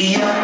Yeah.